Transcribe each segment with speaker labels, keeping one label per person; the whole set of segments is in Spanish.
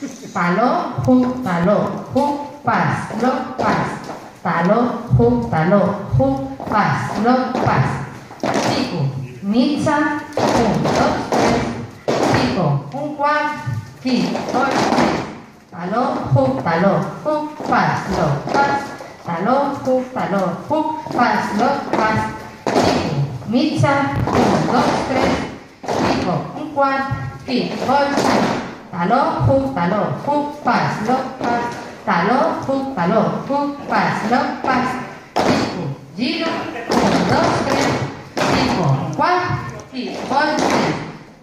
Speaker 1: Taló, hu, taló, hu, pas, lo, pas. Taló, hu, taló, hu, pas, lo, pas. Chico, mitja, un, dos, tres. Chico, un quart, qui, dos, tres. Taló, hu, taló, hu, pas, lo, pas. Taló, hu, taló, hu, pas, lo, pas. Chico, mitja, un, dos, tres. Chico, un quart, qui, dos, tres. Taló, hu, taló, hu, pas, lo, pas. Taló, hu, taló, hu, pas, lo, pas. Chico, giro, un, dos, tres. Quart, qui, dos, tres.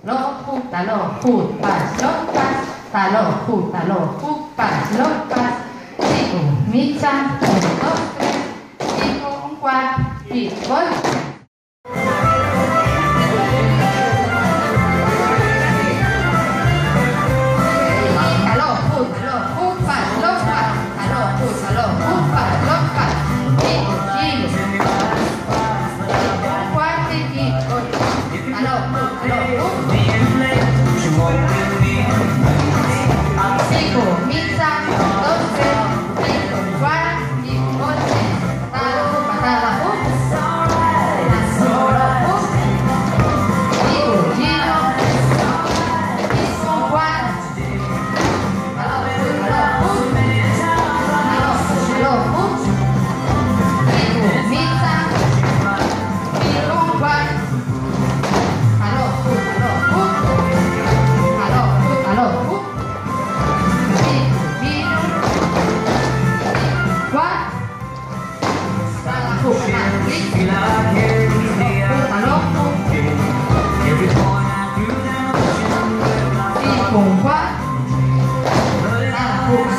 Speaker 1: Lo, hu, taló, hu, pas, lo, pas. Taló, hu, taló, hu, pas, lo, pas. Chico, mitja, un, dos, tres. Chico, un quart, qui, dos, Hello, hello. Apple